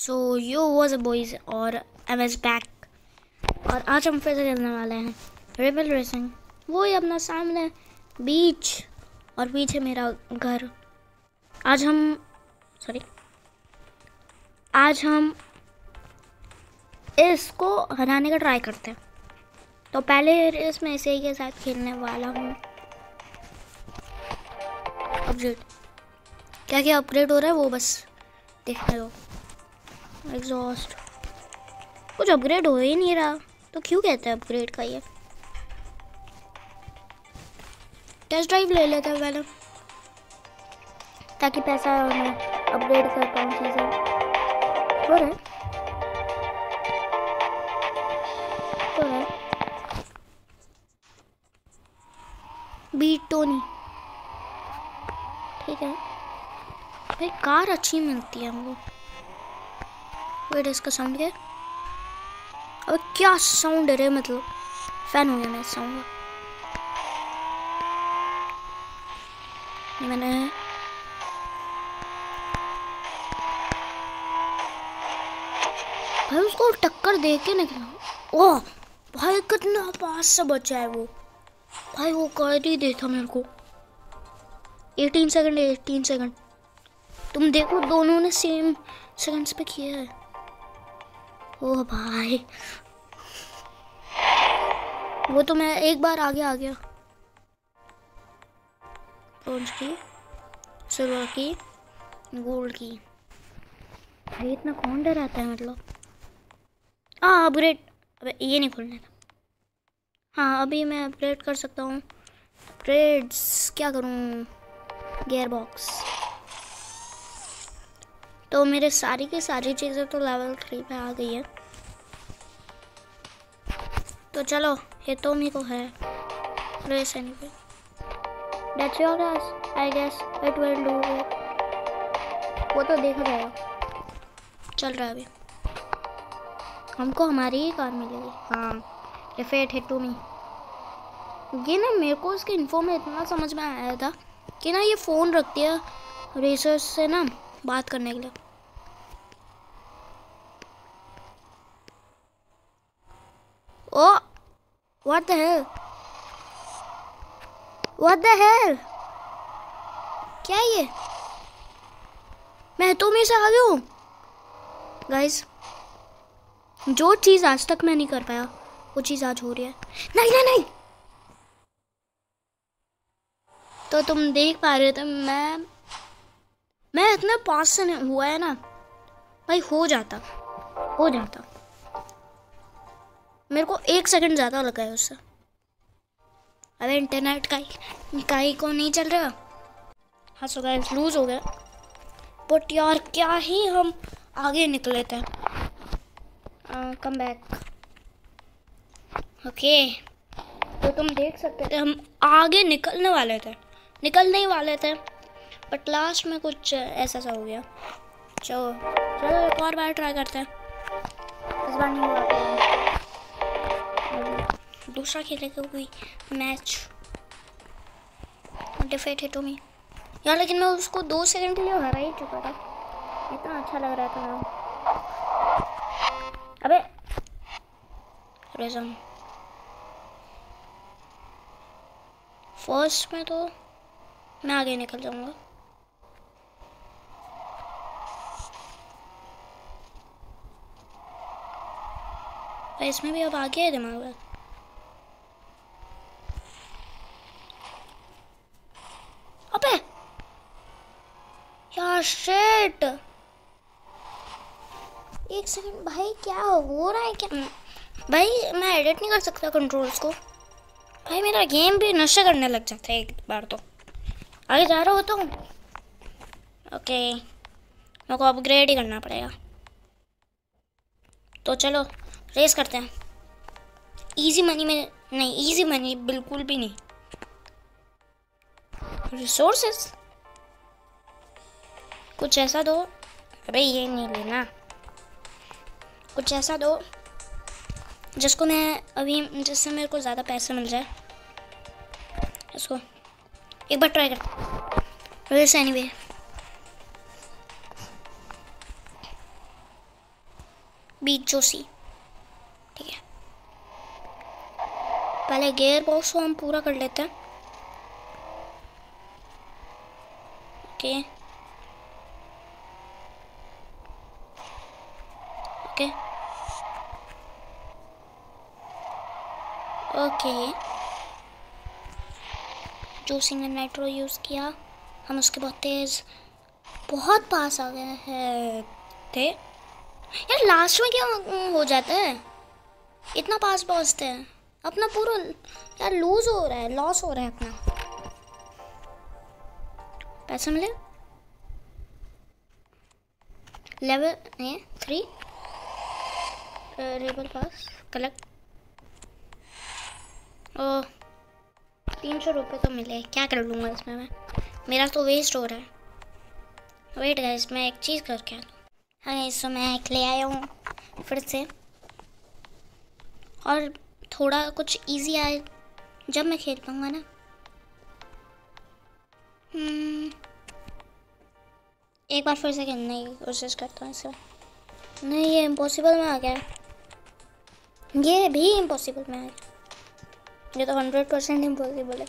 So you was a boys और M S back और आज हम फिर से खेलने वाले हैं रेबल रेसिंग वो ही अपना सामने बीच और पीछे मेरा घर. आज हम सॉरी आज हम इसको हराने का ट्राई करते हैं. तो पहले रेस में इसे के साथ खेलने वाला हूँ. अपग्रेड क्या क्या अपग्रेड हो रहा है वो बस देखने दो. एग्जॉस्ट कुछ अपग्रेड हो ही नहीं रहा। तो क्यों कहते हैं अपग्रेड का ये? टेस्ट ड्राइव ले लेते हैं पहले। ताकि पैसा मैं अपग्रेड कर पाऊँ चीज़ें। हो रहा है? हो बीट टोनी ठीक है। भाई कार अच्छी मिलती है हमको। वेट इसका साउंड क्या अब क्या साउंड है मतलब? फ़ैन हो गया मैं साउंड मैंने भाई उसको टक्कर दे के निकला। ओह भाई कितना पास से बचा है वो। भाई वो कर ही देता मेरे को। 18 सेकंड 18 सेकंड तुम देखो दोनों ने सेम सेकंड्स पे किया है। ओह भाई। वो तो मैं एक बार आगे आ गया। की सिल्वर की गोल्ड की। भाई, इतना कौन डर डराता है मतलब? हाँ अपग्रेड अबे, ये नहीं खोलने था। हाँ अभी मैं अपग्रेड कर सकता हूँ। अपग्रेड्स क्या करूँ? गेयर बॉक्स तो मेरे सारी की सारी चीज़ें तो लेवल थ्री पे आ गई है। तो चलो, ये तो मेरे को है। I guess it will do वो तो देख रहे हो। चल रहा है अभी। हमको हमारी ही कार मिलेगी। हाँ ये फेट है टू मी ये ना मेरे को उसके इन्फो में इतना समझ में आया था कि ना ये फ़ोन रखती है। रेसर्स से ना। बात करने के लिए। ओ what the hell what the hell क्या ये? मैं तो से आ गया हूँ। गाइस जो चीज़ आज तक मैं नहीं कर पाया, वो चीज़ आज हो रही है। नहीं नहीं नहीं। तो तुम देख पा रहे थे मैं मैं इतना पास से नहीं हुआ है ना, भाई हो जाता हो जाता। मेरे को एक सेकंड ज़्यादा लगा है उससे। अरे इंटरनेट का ही का ही को नहीं चल रहा। हाँ सो गाइस लूज हो गया। बट यार, क्या ही हम आगे निकले थे। कम बैक ओके तो तुम देख सकते थे, हम आगे निकलने वाले थे। निकलने ही वाले थे। बट लास्ट में कुछ ऐसा सा हो गया। चलो। चलो, एक और बार ट्राई करते हैं। इस बार नहीं हुआ। दूसरा खेलेगा कोई मैच डिफेट है टू मी यार, लेकिन मैं उसको दो सेकंड के लिए हरा ही चुका था। इतना अच्छा लग रहा था ना अबे। रेजम फ़र्स्ट में तो मैं आगे निकल जाऊँगा। इसमें भी अब आगे है दिमाग। अबे! यार शेट एक सेकंड भाई, क्या हो रहा है? क्या भाई, मैं एडिट नहीं कर सकता कंट्रोल्स को। भाई, मेरा गेम भी नशे करने लग जाता है एक बार तो। आगे जा रहा हो तो। ओके मेरे को अपग्रेड ही करना पड़ेगा। तो चलो। रेस करते हैं। इजी मनी में नहीं इजी मनी बिल्कुल भी नहीं। रिसोर्सेस कुछ ऐसा दो। अबे ये नहीं लेना। कुछ ऐसा दो, जिसको मैं अभी, जिससे मेरे को ज़्यादा पैसे मिल जाए। इसको एक बार ट्राई कर वैसे एनी वे बीट जोशी ठीक है पहले गेयर बॉक्स को हम पूरा कर लेते हैं। ओके ओके ओके जूसिंग ने नाइट्रो यूज़ किया, हम उसके बहुत तेज़, बहुत पास आ गए हैं। थे। यार लास्ट में क्या हो जाता है? इतना पास पहुँचते हैं अपना पूरा, यार लूज हो रहा है लॉस हो रहा है अपना। पैसा मिले? लेवल नहीं थ्री रेबल पास कलेक्ट ओ तीन सौ रुपये तो मिले, क्या कर लूँगा इसमें मैं? मेरा तो वेस्ट हो रहा है। वेट गाइस मैं एक चीज़ करके आता हाँ। गाइस तो मैं एक ले आया हूँ, फिर से। और थोड़ा कुछ इजी आए जब मैं खेल पाऊँगा ना। हम्म, एक बार फिर से खेलने की कोशिश करता हूँ इसे नहीं ये इम्पॉसिबल में आ गया। ये भी इम्पॉसिबल में आ गया। ये तो हंड्रेड परसेंट इम्पॉसिबल है।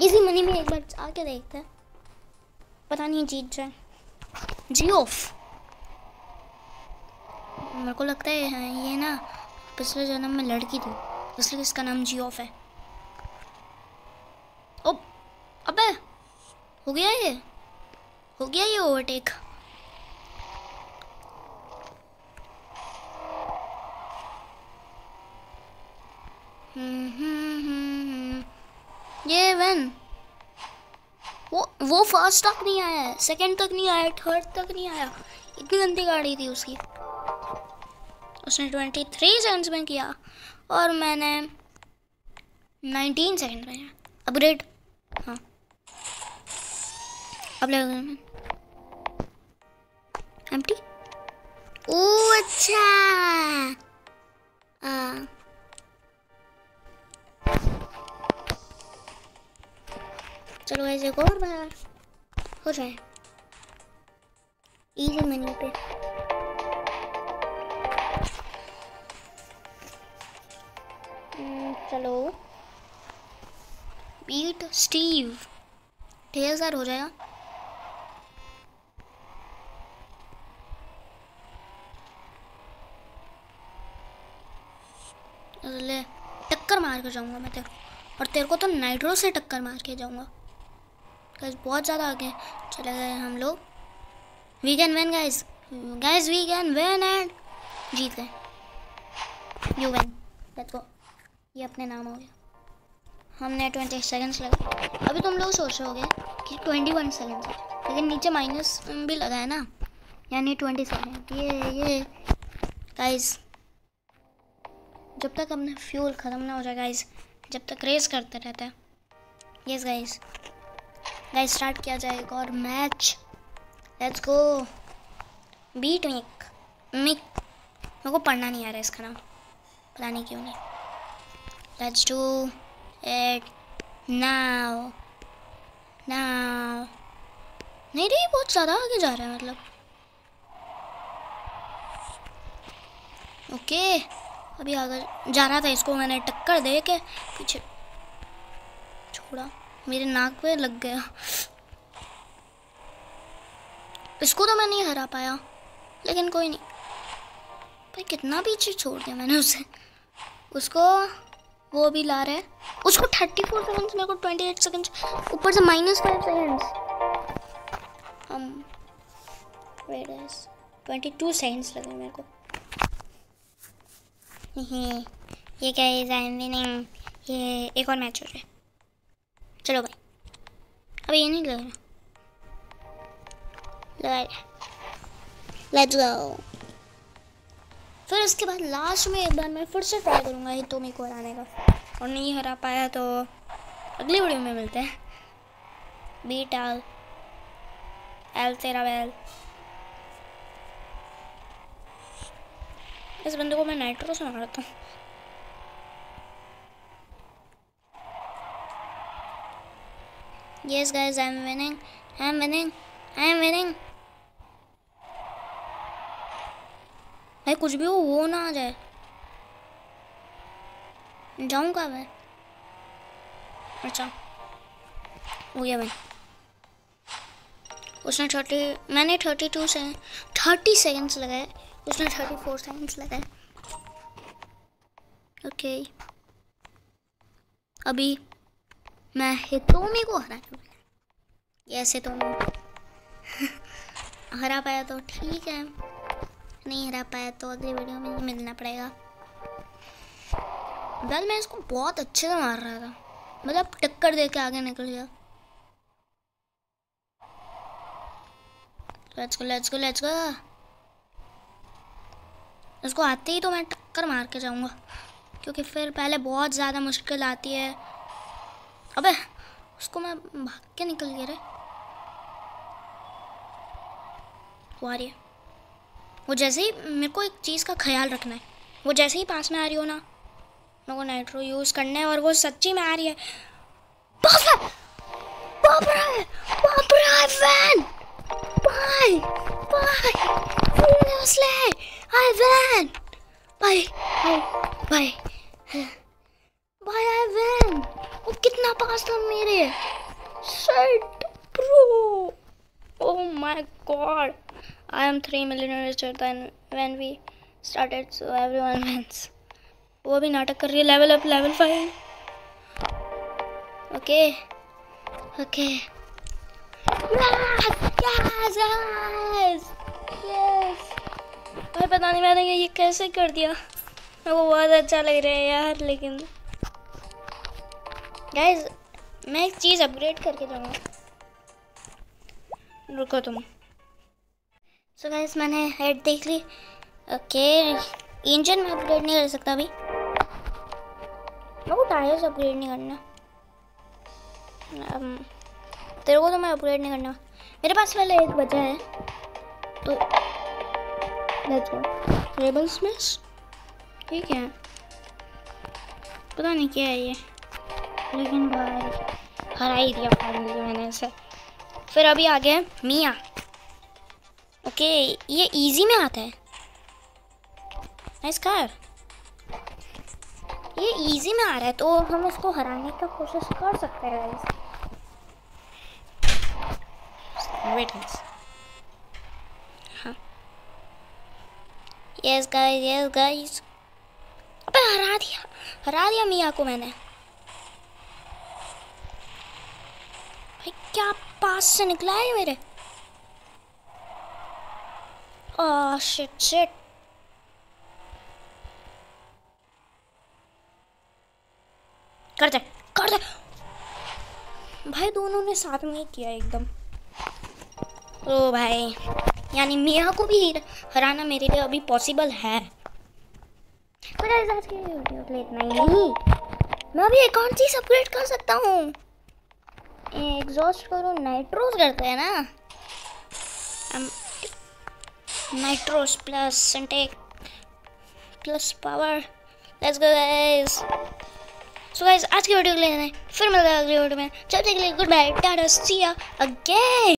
इसी मनी में एक बार आके देखते हैं। पता नहीं जीत जाए। जी ऑफ़ मेरे को लगता है ये ना पिछले जन्म में लड़की थी, इसलिए इसका नाम जी ऑफ़ है। ओ, अबे, हो गया ये? हो गया ये ओवरटेक? ये वन वो वो फ़र्स्ट तक नहीं आया सेकंड तक नहीं आया थर्ड तक नहीं आया। इतनी गंदी गाड़ी थी उसकी। उसने ट्वेंटी थ्री सेकेंड्स में किया और मैंने नाइनटीन सेकेंड में अपग्रेड हाँ। अब ले एम्प्टी ओ अच्छा। आ, चलो ऐसे और बार। हो जाए। इजी मनी पे। चलो। बीट स्टीव ढेर सार हो जाएगा। ले, टक्कर मार कर जाऊँगा मैं तेरे और तेरे को तो नाइट्रो से टक्कर मार के जाऊँगा। गाइस बहुत ज़्यादा आगे चले गए हम लोग। We can win guys guys we can win and जीत गए। यू वेन लेट्स गो ये अपने नाम हो गया। हमने ट्वेंटी सेकेंड्स लगे। अभी तुम लोग सोच रहे कि ट्वेंटी वन सेकेंड्स लेकिन नीचे माइनस भी लगा है ना? यानी ट्वेंटी सेकेंड ये ये गाइस जब तक अपना फ्यूल ख़त्म ना हो जाए गाइस जब तक रेस करते रहते हैं। यस गाइस गाइस स्टार्ट किया जाए एक और match let's go beat Mick Mick मेरे को पढ़ना नहीं आ रहा इसका नाम। पता नहीं क्यों नहीं। Let's do it now now नहीं नहीं, बहुत ज़्यादा आगे जा रहा है मतलब। ओके, अभी आगे जा रहा था इसको, मैंने टक्कर दे के पीछे छोड़ा। मेरे नाक पे लग गया। इसको तो मैं नहीं हरा पाया, लेकिन कोई नहीं। भाई, कितना पीछे छोड़ दिया मैंने उसे। उसको वो भी ला रहा है। उसको थर्टी फोर सेकेंड्स मेरे को ट्वेंटी एट सेकेंड्स ऊपर से माइनस फाइव सेकेंड्स हम ट्वेंटी टू सेकेंड्स लगे मेरे को। नहीं, ये क्या है नहीं, ये एक और मैच हो रहा है। चलो भाई, अब ये नहीं लग रहा। लेट्स गो फिर उसके बाद लास्ट में एक बार मैं फिर से ट्राई करूँगा ही को हराने का और नहीं हरा पाया तो अगली वीडियो में मिलते हैं बीट आल एल तेरा वेल इस बंदे को मैं नाइट्रो से मारता हूँ Yes, guys, I'm winning. I'm winning. I'm winning. भाई, कुछ भी हो, वो ना आ जाए। जाऊँगा मैं। अच्छा हो गया भाई। उसने थर्टी मैंने थर्टी टू से थर्टी सेकेंड्स लगाए। उसने थर्टी फोर सेकेंड्स लगाए। ओके अभी मैं हितोमी को हरा ऐसे तो हरा पाया तो ठीक है। नहीं हरा पाया तो अगली वीडियो में मिलना पड़ेगा। वेल मैं इसको बहुत अच्छे से मार रहा था। मतलब टक्कर दे के आगे निकल गया। Let's go let's go let's go इसको आते ही तो मैं टक्कर मार के जाऊँगा। क्योंकि फिर पहले बहुत ज़्यादा मुश्किल आती है। अबे उसको मैं भाग के निकल गया रे। वो आ रही है। वो जैसे ही मेरे को एक चीज़ का ख्याल रखना है। वो जैसे ही पास में आ रही हो ना, मेरे को नाइट्रो यूज़ करना है और वो सच्ची में आ रही है। कितना पास था मेरे? Shit, bro! Oh my god! I am 3 million richer than when we started, so everyone wins. वो भी नाटक कर रही है level up level five okay okay भाई पता नहीं मैंने ये कैसे कर दिया। मेरे को बहुत अच्छा लग रहा है यार, लेकिन। गाइस मैं एक चीज़ अपग्रेड करके जाऊँगा रुको तुम। सो so मैंने हेड देख ली। ओके इंजन में अपग्रेड नहीं कर सकता अभी। मेरे को टायर्स अपग्रेड नहीं करना। Um, तेरे को तो मैं अपग्रेड नहीं करना। मेरे पास वाला एक बचा है। तो लेट्स गो रेबल स्मिथ ठीक है? पता नहीं क्या है ये। लेकिन भाई हरा ही दिया मैंने इसे। फिर अभी आ गया मिया। ओके ये इजी में आता है। नाइस कार ये इजी में आ रहा है तो हम इसको हराने का कोशिश कर सकते हैं गाइस वेट हाँ। यस गाइस यस गाइस अबे हरा दिया। हरा दिया मिया को मैंने। भाई क्या पास से निकला है मेरे? ओह शिट शिट कर दे कर दे। भाई, दोनों ने साथ में ही किया एकदम। ओ भाई, यानी मिया को भी हराना मेरे लिए अभी पॉसिबल है। पर आज की वीडियो के लिए इतना ही मैं अभी और चीज़ अपग्रेड कर सकता हूँ। एग्जॉस्ट करो नाइट्रोस करते हैं ना। Nitrous plus सिंटेक plus power Let's go, guys. So guys आज की वीडियो के लिए फिर मिलते हैं अगली वीडियो में। जब लिए good bye tata see again